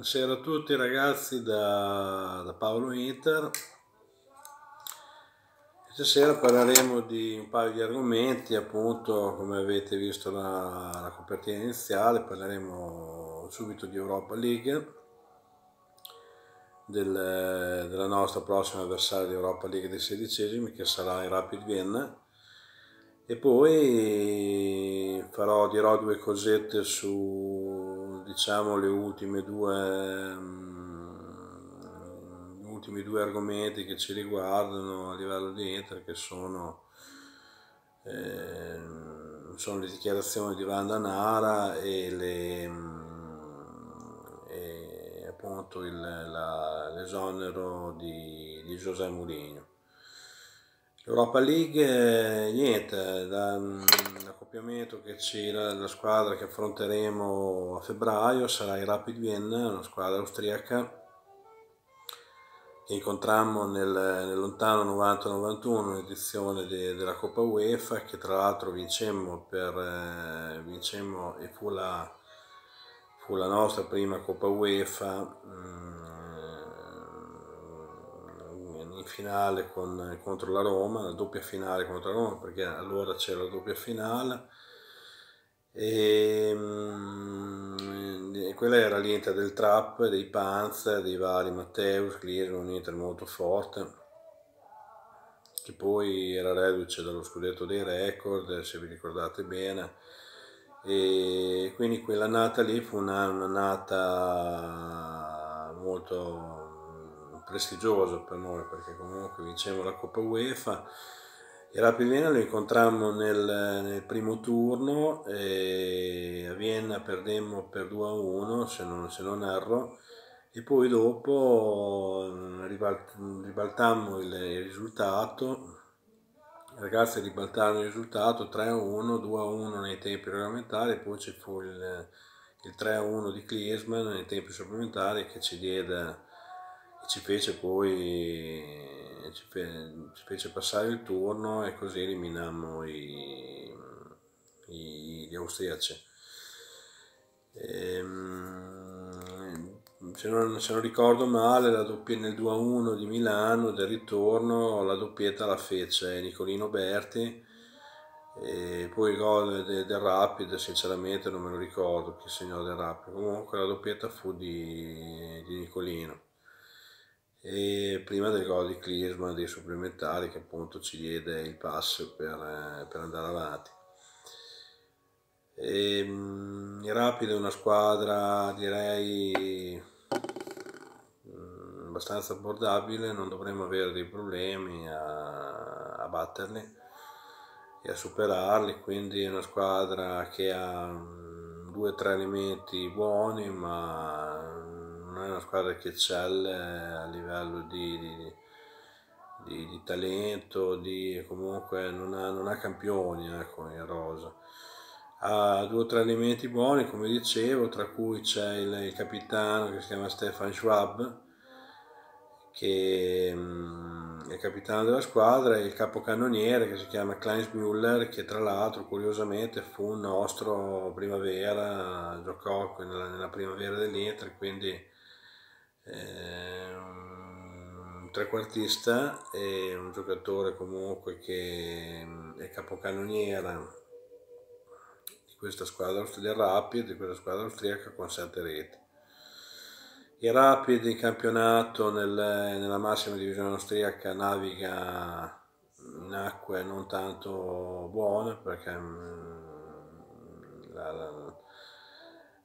Buonasera a tutti ragazzi da, da Paolo Inter. Stasera parleremo di un paio di argomenti, appunto come avete visto la, la copertina iniziale, parleremo subito di Europa League, del, della nostra prossima avversaria di Europa League dei sedicesimi che sarà il Rapid Vienna e poi farò, dirò due cosette su diciamo le ultime due um, ultimi due argomenti che ci riguardano a livello di Inter che sono eh, sono le dichiarazioni di Vanda Nara e, le, e appunto il, la, l'esonero di, di José Mourinho. Europa League, niente, l'accoppiamento che c'era, la squadra che affronteremo a febbraio sarà il Rapid Vienna, una squadra austriaca che incontrammo nel, nel lontano 90-91, un'edizione de, della Coppa UEFA che tra l'altro vincemmo, per, eh, vincemmo e fu la, fu la nostra prima Coppa UEFA. Mh, finale con, contro la Roma, la doppia finale contro la Roma, perché allora c'era la doppia finale. E, mm, e quella era l'Inter del Trap, dei Panzer, dei vari Matteus, Griezmann, un Inter molto forte, che poi era reduce dallo scudetto dei record, se vi ricordate bene. E quindi quella nata lì fu una, una nata molto prestigioso per noi perché comunque vincemmo la Coppa UEFA. Il Rapid Vienna lo incontrammo nel, nel primo turno e a Vienna perdemmo per 2-1 se non, se non erro e poi dopo mm, ribalt, ribaltammo il, il risultato i ragazzi ribaltarono il risultato 3-1, 2-1 nei tempi regolamentari, poi ci fu il, il 3-1 di Klinsmann nei tempi supplementari che ci diede ci fece poi ci, fe, ci fece passare il turno e così eliminammo i, i, gli austriaci. Ehm, se, non, se non, ricordo male, la doppia nel 2-1 di Milano del ritorno, la doppietta la fece Nicolino Berti. E poi il gol del, del Rapid, sinceramente non me lo ricordo chi segnò del Rapid. Comunque la doppietta fu di, di Nicolino e prima del gol di Klinsmann dei supplementari che appunto ci diede il passo per, eh, per andare avanti. E, mh, il Rapido è una squadra direi mh, abbastanza abbordabile, non dovremmo avere dei problemi a, a batterli e a superarli, quindi è una squadra che ha mh, due o tre elementi buoni ma squadra che eccelle a livello di, di, di, di talento, di, comunque non ha, non ha campioni ecco, in rosa. Ha due o tre elementi buoni, come dicevo, tra cui c'è il, il capitano che si chiama Stefan Schwab, che um, è capitano della squadra, e il capocannoniere che si chiama Kleins Müller, che tra l'altro curiosamente fu un nostro primavera, giocò nella primavera dell'Inter, quindi un trequartista e un giocatore comunque che è capocannoniera di questa squadra del Rapid, di questa squadra austriaca con 7 reti. Il Rapid in campionato nel, nella massima divisione austriaca naviga in acque non tanto buone perché la, la,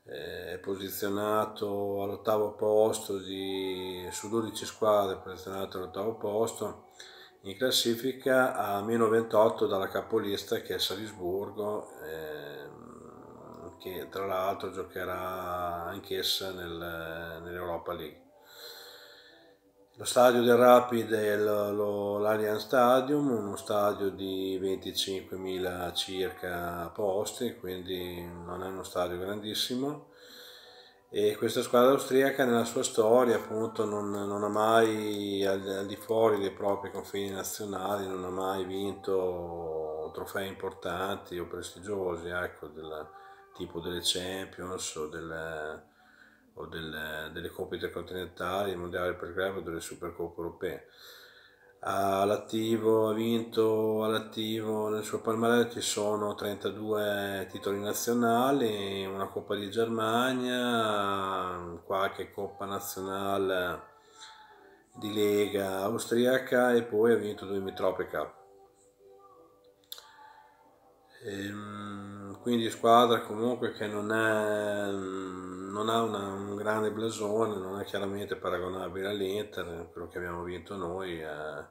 è posizionato all'ottavo posto di, su 12 squadre posizionato all'ottavo posto in classifica a meno 28 dalla capolista che è Salisburgo ehm, che tra l'altro giocherà anch'essa nel, nell'Europa League lo stadio del Rapid è l'Allianz Stadium, uno stadio di 25.000 circa posti, quindi non è uno stadio grandissimo. E questa squadra austriaca nella sua storia appunto non, non ha mai, al, al, di fuori dei propri confini nazionali, non ha mai vinto trofei importanti o prestigiosi, ecco, del tipo delle Champions o delle o delle, delle coppe intercontinentali, mondiali per club o delle supercoppe europee. All'attivo, ha vinto all'attivo, nel suo palmarès ci sono 32 titoli nazionali, una Coppa di Germania, qualche Coppa nazionale di Lega austriaca e poi ha vinto due Mitrope Cup. Ehm, quindi squadra comunque che non, è, non ha una, un grande blasone, non è chiaramente paragonabile all'Inter, quello che abbiamo vinto noi è,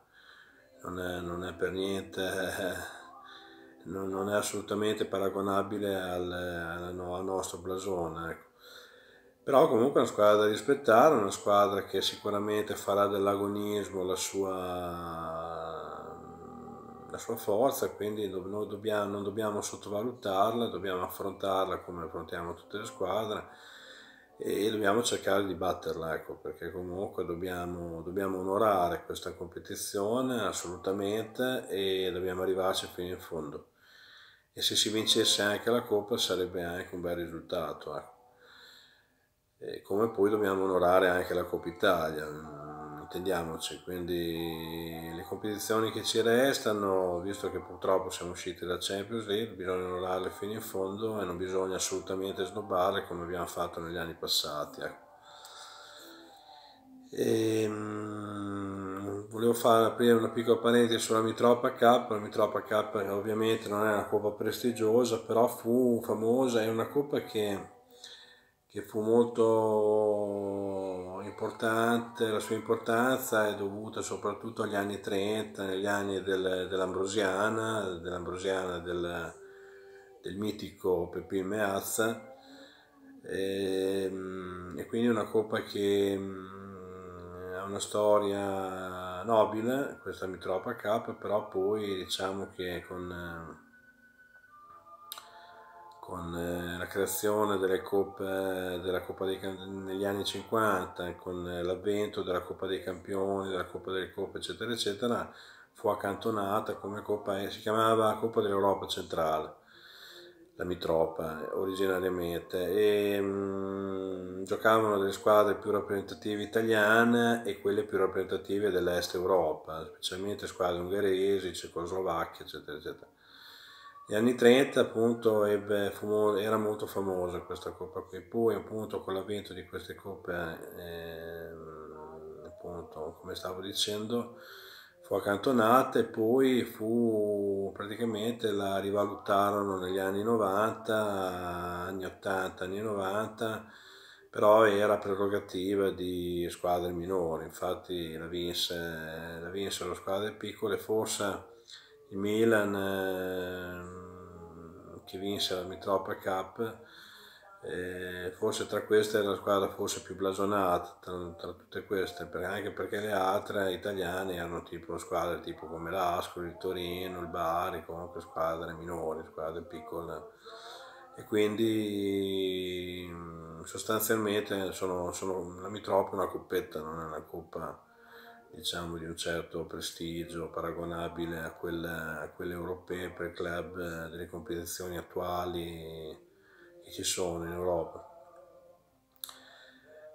non, è, non, è, per niente, non, non è assolutamente paragonabile al, al, al nostro blasone. Ecco. Però comunque è una squadra da rispettare, una squadra che sicuramente farà dell'agonismo la sua, la sua forza, quindi dobbiamo, non dobbiamo sottovalutarla, dobbiamo affrontarla come affrontiamo tutte le squadre e dobbiamo cercare di batterla, ecco, perché comunque dobbiamo, dobbiamo onorare questa competizione assolutamente e dobbiamo arrivarci fino in fondo. E se si vincesse anche la Coppa sarebbe anche un bel risultato. Ecco come poi dobbiamo onorare anche la Coppa Italia, intendiamoci, quindi le competizioni che ci restano, visto che purtroppo siamo usciti dal Champions League, bisogna onorarle fino in fondo e non bisogna assolutamente snobbarle come abbiamo fatto negli anni passati. Ecco. E, um, volevo fare aprire una piccola parentesi sulla Mitropa Cup, la Mitropa Cup ovviamente non è una coppa prestigiosa, però fu famosa, è una coppa che che fu molto importante, la sua importanza è dovuta soprattutto agli anni 30, negli anni del, dell'Ambrosiana, dell'Ambrosiana del, del mitico Pepin Meazza, e, ehm, e, quindi una coppa che mm, ha una storia nobile, questa Mitropa Cup, però poi diciamo che con con eh, la creazione delle coppe, della Coppa dei Campioni negli anni 50, con eh, l'avvento della Coppa dei Campioni, della Coppa delle Coppe, eccetera, eccetera, fu accantonata come Coppa, eh, si chiamava Coppa dell'Europa Centrale, la Mitropa originariamente, e mh, mm, giocavano delle squadre più rappresentative italiane e quelle più rappresentative dell'Est Europa, specialmente squadre ungheresi, cecoslovacche, eccetera, eccetera. Negli anni 30 appunto ebbe, fu, era molto famosa questa coppa qui, poi appunto con l'avvento di queste coppe, eh, appunto come stavo dicendo, fu accantonata e poi fu praticamente la rivalutarono negli anni 90, anni 80, anni 90, però era prerogativa di squadre minori, infatti la vinse, la vinsero squadre piccole, forse il Milan eh, che vinse la Mitropa Cup eh, forse tra queste è la squadra forse più blasonata tra, tra tutte queste perché, anche perché le altre italiane erano tipo squadre tipo come l'Ascoli, il Torino, il Bari comunque squadre minori, squadre piccole. E quindi sostanzialmente sono, sono la Mitropa è una coppetta non è una coppa diciamo di un certo prestigio paragonabile a quelle, a quelle europee per club eh, delle competizioni attuali che ci sono in Europa.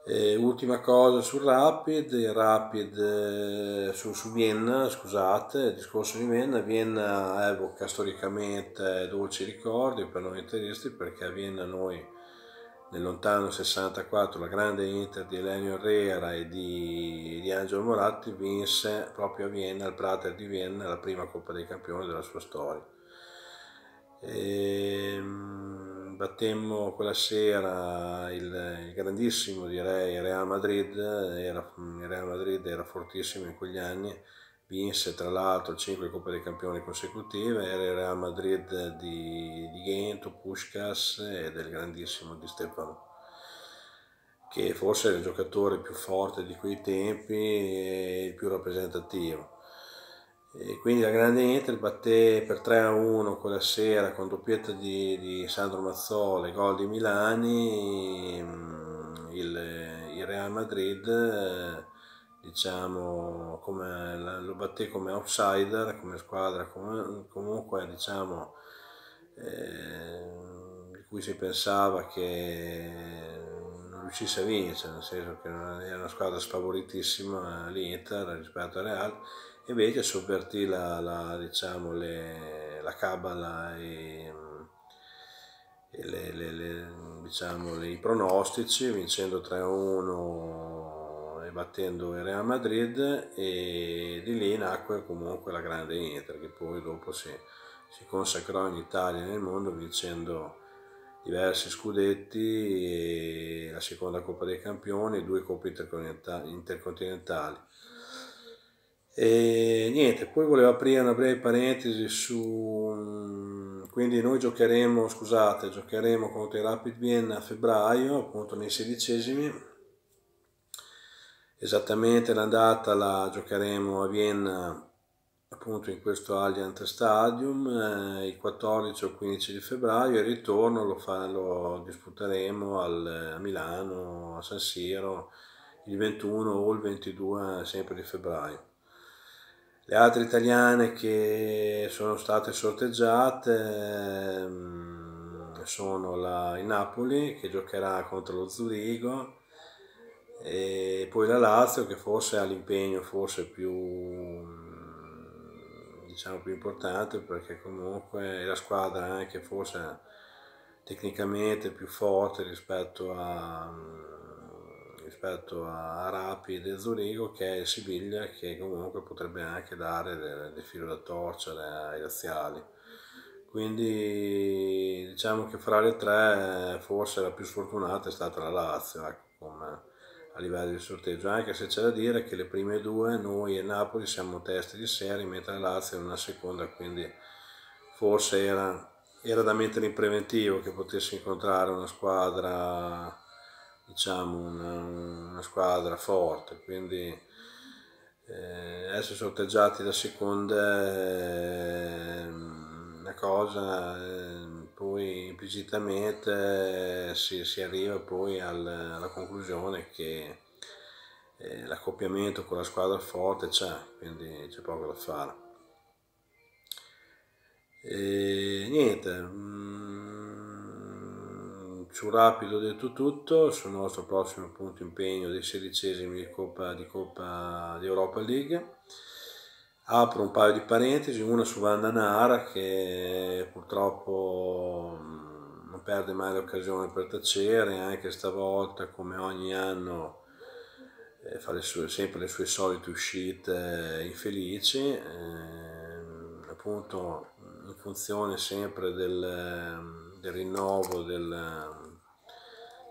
E ultima cosa sul Rapid, Rapid eh, su, su, Vienna, scusate, il discorso di Vienna, Vienna evoca storicamente dolci ricordi per noi interisti perché a Vienna noi nel lontano 64 la grande Inter di Elenio Herrera e di, di Angelo Moratti vinse proprio a Vienna, al Prater di Vienna, la prima Coppa dei Campioni della sua storia. E, ehm, battemmo quella sera il, il, grandissimo direi Real Madrid, era, il Real Madrid era fortissimo in quegli anni, vinse tra l'altro 5 Coppe dei Campioni consecutive, era il Real Madrid di, di Ghento, Puskas e del grandissimo Di Stefano, che forse era il giocatore più forte di quei tempi e il più rappresentativo. E quindi la grande Inter batté per 3 a 1 quella sera con doppietta di, di Sandro Mazzola gol di Milani, mm, il, il Real Madrid diciamo, come, lo batté come outsider, come squadra, come, comunque diciamo, eh, di cui si pensava che non riuscisse a vincere, nel senso che era una squadra sfavoritissima l'Inter rispetto al Real, invece sovvertì la, la, diciamo, le, la cabala e, e le, le, diciamo, i pronostici, vincendo 3-1 e battendo il Real Madrid e di lì nacque comunque la grande Inter che poi dopo si, si consacrò in Italia e nel mondo vincendo diversi scudetti, la seconda Coppa dei Campioni e due Coppe intercontinentali. E niente, poi volevo aprire una breve parentesi su... Quindi noi giocheremo, scusate, giocheremo contro i Rapid Vienna a febbraio, appunto nei sedicesimi. Esattamente l'andata la giocheremo a Vienna appunto in questo Allianz Stadium eh, il 14 o 15 di febbraio e il ritorno lo, fa, lo disputeremo al, a Milano, a San Siro il 21 o il 22 sempre di febbraio. Le altre italiane che sono state sorteggiate ehm, sono la, il Napoli che giocherà contro lo Zurigo e poi la Lazio che forse ha l'impegno forse più diciamo più importante perché comunque è la squadra anche forse tecnicamente più forte rispetto a, rispetto a Rapid e Zurigo che è il Siviglia che comunque potrebbe anche dare del, del filo da torcere ai razziali. Quindi diciamo che fra le tre forse la più sfortunata è stata la Lazio ecco, come, a livello di sorteggio, anche se c'è da dire che le prime due, noi e Napoli, siamo teste di serie, mentre la Lazio è una seconda, quindi forse era, era da mettere in preventivo che potesse incontrare una squadra, diciamo, una, una squadra forte, quindi eh, essere sorteggiati da seconda è una cosa... Eh, poi implicitamente si, si arriva poi al, alla conclusione che eh, l'accoppiamento con la squadra forte c'è, quindi c'è poco da fare. E niente, mm, su rapido detto tutto, sul nostro prossimo punto impegno dei sedicesimi di Coppa, di Coppa di Europa League apro un paio di parentesi, una su Vandanara che purtroppo mm, non perde mai l'occasione per tacere, anche stavolta come ogni anno eh, fa le sue, sempre le sue solite uscite infelici, eh, appunto in funzione sempre del, del rinnovo del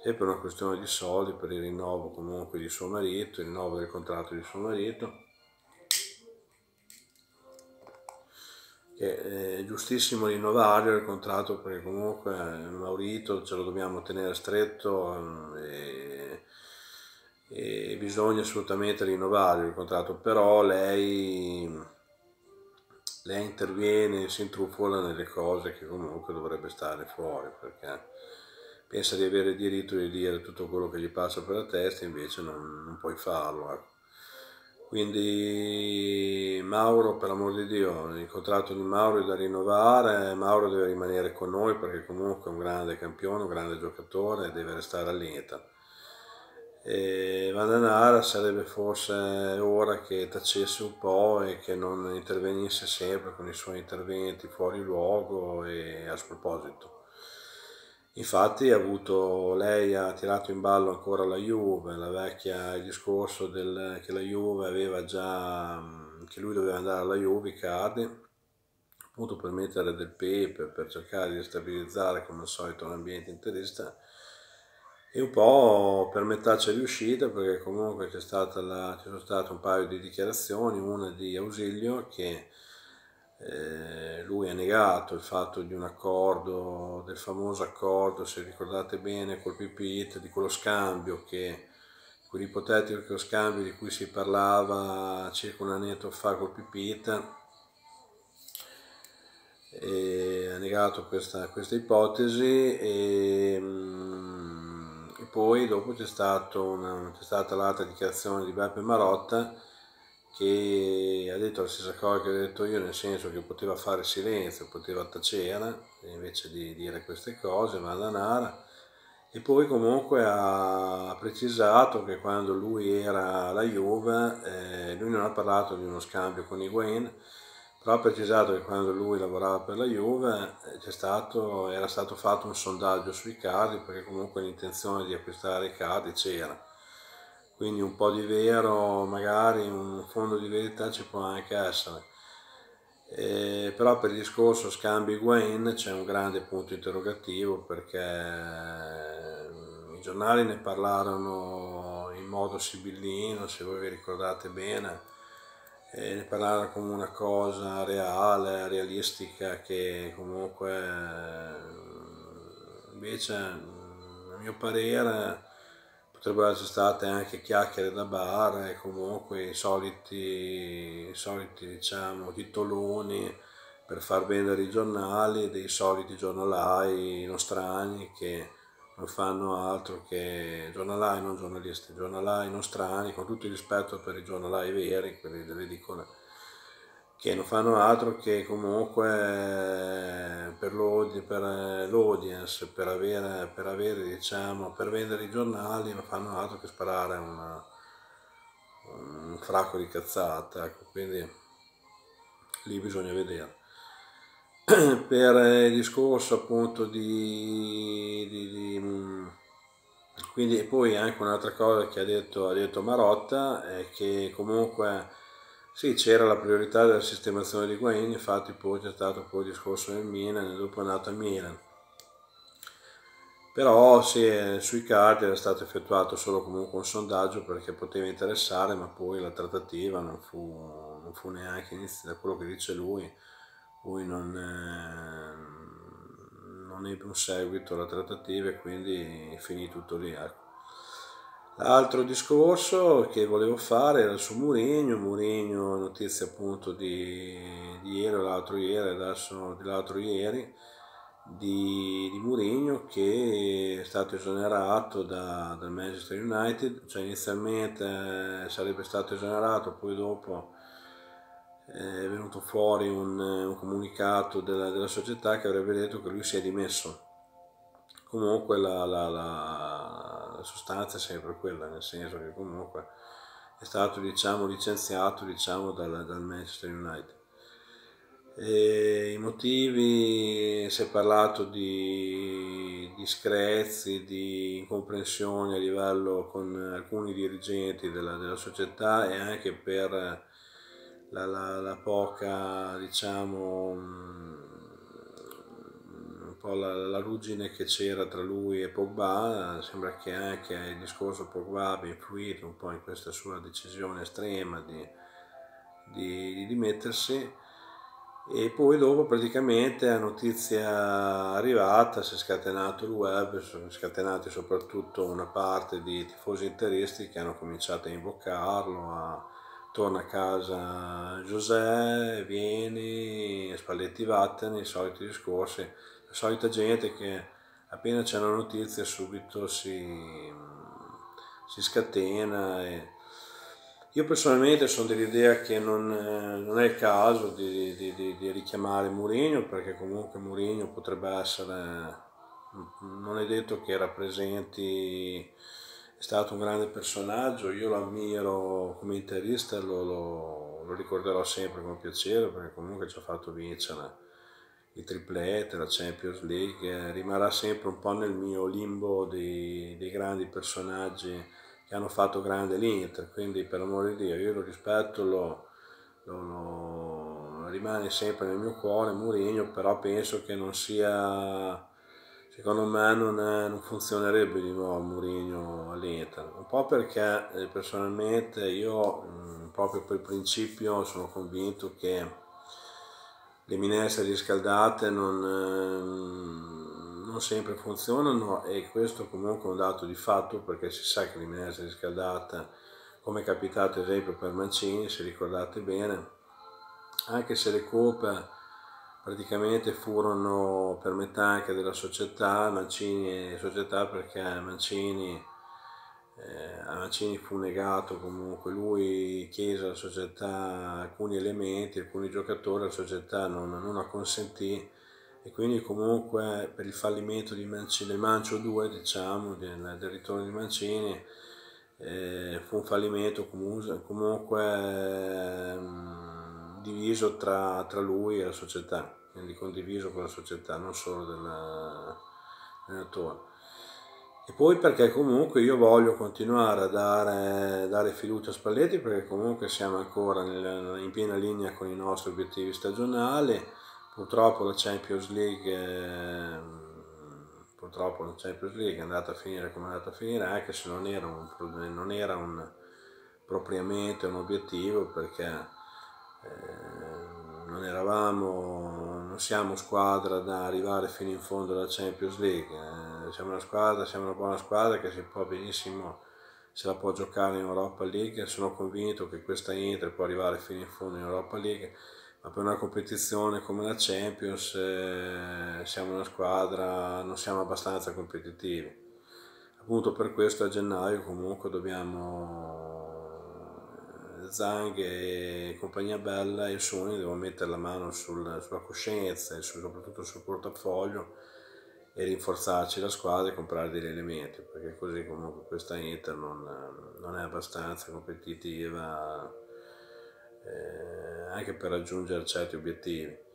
sempre una questione di soldi per il rinnovo comunque di suo marito, il rinnovo del contratto di suo marito che è giustissimo rinnovare il contratto perché comunque Maurito ce lo dobbiamo tenere stretto e, e bisogna assolutamente rinnovare il contratto, però lei, lei interviene, si intrufola nelle cose che comunque dovrebbe stare fuori perché pensa di avere il diritto di dire tutto quello che gli passa per la testa, invece non, non puoi farlo. Quindi Mauro, per l'amor di Dio, il contratto di Mauro è da rinnovare, Mauro deve rimanere con noi perché comunque è un grande campione, un grande giocatore e deve restare all'Inter. E Vandanara sarebbe forse ora che tacesse un po' e che non intervenisse sempre con i suoi interventi fuori luogo e a sproposito. Infatti ha avuto, lei ha tirato in ballo ancora la Juve, la vecchia, il discorso del, che la Juve aveva già, che lui doveva andare alla Juve, Icardi, appunto per mettere del pepe, per cercare di stabilizzare come al solito l'ambiente interista. E un po' per metà c'è riuscita perché comunque c'è stata la, ci sono state un paio di dichiarazioni, una di Ausilio che eh, lui ha negato il fatto di un accordo, del famoso accordo, se ricordate bene, col PPIT, di quello scambio che quell'ipotetico scambio di cui si parlava circa un annetto fa col PPIT e ha negato questa, questa ipotesi e, mm, e, poi dopo c'è, una, c'è stata l'altra dichiarazione di Beppe Marotta che ha detto la stessa cosa che ho detto io, nel senso che poteva fare silenzio, poteva tacere invece di dire queste cose, ma Danara, e poi comunque ha precisato che quando lui era alla Juve, eh, lui non ha parlato di uno scambio con Higuain, però ha precisato che quando lui lavorava per la Juve eh, stato, era stato fatto un sondaggio sui cardi perché comunque l'intenzione di acquistare i cardi c'era. Quindi un po' di vero, magari un fondo di verità ci può anche essere. Eh, però per il discorso scambi Higuain c'è un grande punto interrogativo perché i giornali ne parlarono in modo sibillino, se voi vi ricordate bene, e ne parlarono come una cosa reale, realistica, che comunque invece a mio parere potrebbero essere state anche chiacchiere da bar e comunque i soliti, i soliti diciamo, titoloni per far vendere i giornali dei soliti giornalai nostrani che non fanno altro che giornalai, non giornalisti, giornalai nostrani, con tutto il rispetto per i giornalai veri, quelli dell'edicola, che non fanno altro che comunque per, l'audience, per avere, per avere, diciamo, per vendere i giornali, non fanno altro che sparare una, un fracco di cazzate, ecco, quindi lì bisogna vedere. per il discorso appunto di, di, di, mm, quindi poi anche un'altra cosa che ha detto, ha detto Marotta è che comunque sì c'era la priorità della sistemazione di Guain infatti poi c'è stato poi il discorso del Milan e dopo è nato il Milan però sì, sui cardi era stato effettuato solo comunque un sondaggio perché poteva interessare ma poi la trattativa non fu, non fu neanche iniziata da quello che dice lui poi non, eh, non ebbe un seguito alla trattativa e quindi finì tutto lì. Ecco. L'altro discorso che volevo fare era su Mourinho, Mourinho notizia appunto di, di ieri o l'altro ieri, adesso di l'altro ieri, di, di Mourinho che è stato esonerato da, dal Manchester United, cioè inizialmente sarebbe stato esonerato, poi dopo è venuto fuori un, un comunicato della, della, società che avrebbe detto che lui si è dimesso. Comunque la, la, la, la, sostanza è sempre quella, nel senso che comunque è stato diciamo, licenziato diciamo, dal, dal Manchester United. E I motivi, si è parlato di discrezi, di incomprensioni a livello con alcuni dirigenti della, della società e anche per la, la, la poca, diciamo, po' la, la ruggine che c'era tra lui e Pogba, sembra che anche il discorso Pogba abbia influito un po' in questa sua decisione estrema di, di, di dimettersi e poi dopo praticamente a notizia arrivata si è scatenato il web, sono scatenati soprattutto una parte di tifosi interisti che hanno cominciato a invocarlo, a, torna a casa Giuseppe, vieni, Spalletti vattene, i soliti discorsi, la solita gente che appena c'è una notizia subito si, si scatena. E... Io personalmente sono dell'idea che non, non, è il caso di, di, di, di richiamare Mourinho perché comunque Mourinho potrebbe essere, non è detto che rappresenti è stato un grande personaggio, io lo ammiro come interista, lo, lo, lo ricorderò sempre con piacere perché comunque ci ha fatto vincere il triplete, la Champions League, rimarrà sempre un po' nel mio limbo dei, dei grandi personaggi che hanno fatto grande l'Inter, quindi per amore di Dio io lo rispetto, lo, lo, lo rimane sempre nel mio cuore Mourinho, però penso che non sia secondo me non, è, non funzionerebbe di nuovo Mourinho all'Inter, un po' perché eh, personalmente io mh, mm, proprio per principio sono convinto che le minestre riscaldate non, eh, non, sempre funzionano e questo comunque è un dato di fatto perché si sa che le minestre riscaldate, come è capitato ad esempio per Mancini, se ricordate bene, anche se le coppe praticamente furono per metà anche della società, Mancini e società perché Mancini, eh, a Mancini fu negato comunque, lui chiese alla società alcuni elementi, alcuni giocatori, la società non, non acconsentì e quindi comunque per il fallimento di Mancini, del Mancio 2 diciamo, del, del ritorno di Mancini, eh, fu un fallimento comunque, comunque eh, diviso tra, tra, lui e la società, quindi condiviso con la società, non solo dell'allenatore. E poi perché comunque io voglio continuare a dare, dare fiducia a Spalletti perché comunque siamo ancora nel, in piena linea con i nostri obiettivi stagionali. Purtroppo la Champions League, purtroppo la Champions League è andata a finire come è andata a finire, anche se non era, un, non era un, propriamente un obiettivo perché eh, non eravamo, non siamo squadra da arrivare fino in fondo alla Champions League. Eh siamo una squadra, siamo una buona squadra che si può benissimo, se la può giocare in Europa League, sono convinto che questa Inter può arrivare fino in fondo in Europa League, ma per una competizione come la Champions eh, siamo una squadra, non siamo abbastanza competitivi. Appunto per questo a gennaio comunque dobbiamo Zang e compagnia bella e Sony devono mettere la mano sul, sulla coscienza e soprattutto sul portafoglio e rinforzarci la squadra e comprare degli elementi, perché così comunque questa Inter non, non è abbastanza competitiva eh, anche per raggiungere certi obiettivi.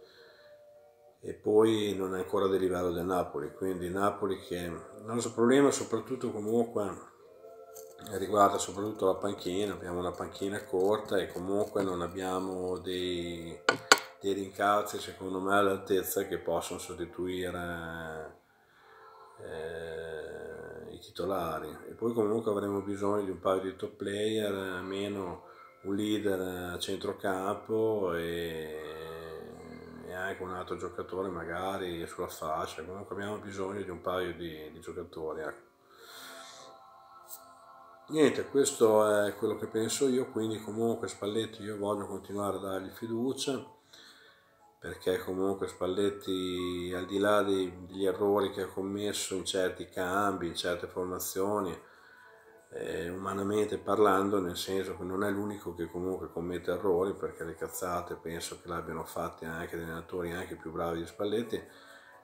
E poi non è ancora del livello del Napoli, quindi Napoli che il nostro problema soprattutto comunque riguarda soprattutto la panchina, abbiamo una panchina corta e comunque non abbiamo dei, dei rincalzi secondo me all'altezza che possono sostituire eh, i titolari e poi comunque avremo bisogno di un paio di top player, almeno un leader a centrocampo e, e anche un altro giocatore magari sulla fascia, comunque abbiamo bisogno di un paio di, di giocatori. Ecco. Niente, questo è quello che penso io, quindi comunque Spalletti io voglio continuare a dargli fiducia perché comunque Spalletti al di là degli errori che ha commesso in certi cambi, in certe formazioni, eh, umanamente parlando, nel senso che non è l'unico che comunque commette errori, perché le cazzate penso che l'abbiano fatte anche degli allenatori anche più bravi di Spalletti,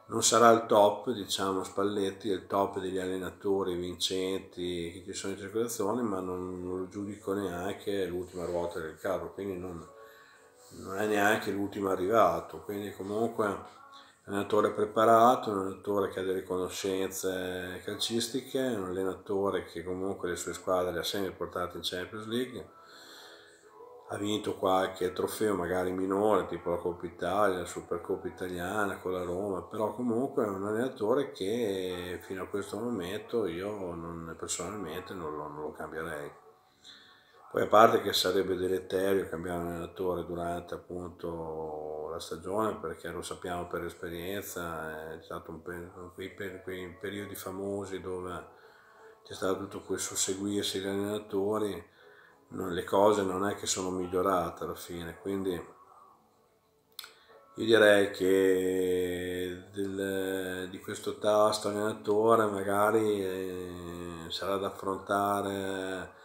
non sarà il top, diciamo Spalletti, il top degli allenatori vincenti che ci sono in circolazione, ma non, non lo giudico neanche l'ultima ruota del carro, quindi non non è neanche l'ultimo arrivato, quindi comunque è un allenatore preparato, un allenatore che ha delle conoscenze calcistiche, un allenatore che comunque le sue squadre le ha sempre portate in Champions League, ha vinto qualche trofeo magari minore, tipo la Coppa Italia, la Supercoppa italiana con la Roma, però comunque è un allenatore che fino a questo momento io non, personalmente non lo, non lo cambierei. Poi a parte che sarebbe deleterio cambiare allenatore durante appunto la stagione perché lo sappiamo per esperienza, è stato un periodo, quei, periodi famosi dove c'è stato tutto quel susseguirsi degli allenatori, non, le cose non è che sono migliorate alla fine, quindi io direi che del, di questo tasto allenatore magari eh, sarà da affrontare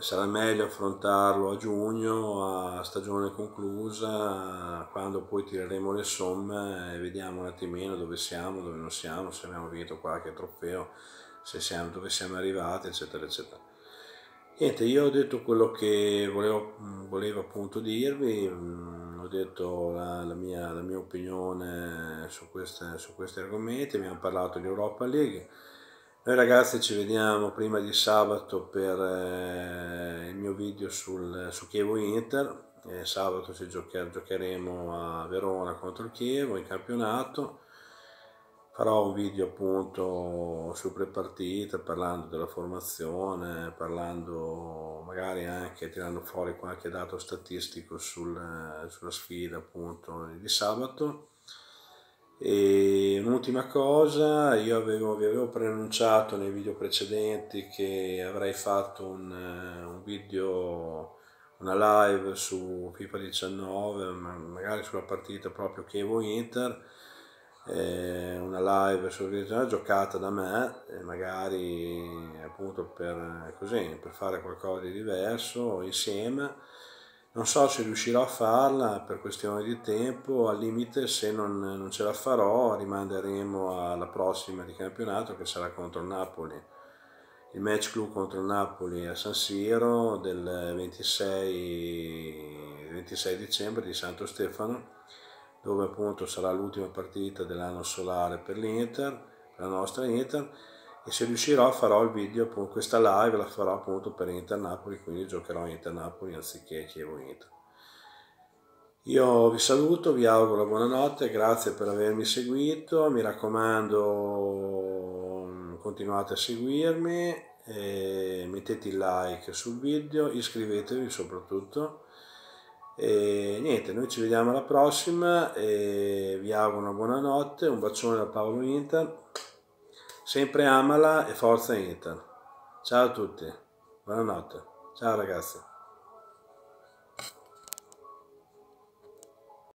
sarà meglio affrontarlo a giugno, a stagione conclusa, quando poi tireremo le somme e vediamo un attimino dove siamo, dove non siamo, se abbiamo vinto qualche trofeo, se siamo, dove siamo arrivati, eccetera, eccetera. Niente, io ho detto quello che volevo, volevo appunto dirvi, mm, ho detto la, la, mia, la mia, opinione su, queste, su questi argomenti, abbiamo parlato di Europa League noi ragazzi ci vediamo prima di sabato per eh, il mio video sul, su Chievo Inter. Eh, sabato ci giocher, giocheremo a Verona contro il Chievo in campionato. Farò un video appunto su prepartita parlando della formazione, parlando magari anche tirando fuori qualche dato statistico sul, sulla sfida appunto di sabato e un'ultima cosa, io avevo, vi avevo preannunciato nei video precedenti che avrei fatto un, eh, un video, una live su FIFA 19, magari sulla partita proprio Chievo-Inter, eh, una live sulla giocata da me, magari appunto per, così, per fare qualcosa di diverso insieme Non so se riuscirò a farla per questione di tempo, al limite se non, non ce la farò rimanderemo alla prossima di campionato che sarà contro il Napoli. Il match clou contro il Napoli a San Siro del 26, 26 dicembre di Santo Stefano, dove appunto sarà l'ultima partita dell'anno solare per l'Inter, la nostra Inter e se riuscirò farò il video, questa live la farò appunto per Inter Napoli, quindi giocherò Inter Napoli anziché Chievo Inter. Io vi saluto, vi auguro buonanotte, grazie per avermi seguito, mi raccomando continuate a seguirmi, mettete il like sul video, iscrivetevi soprattutto e niente, noi ci vediamo alla prossima vi auguro una buonanotte, un bacione da Paolo Inter Sempre amala e forza Inter. Ciao a tutti, buonanotte. Ciao ragazzi.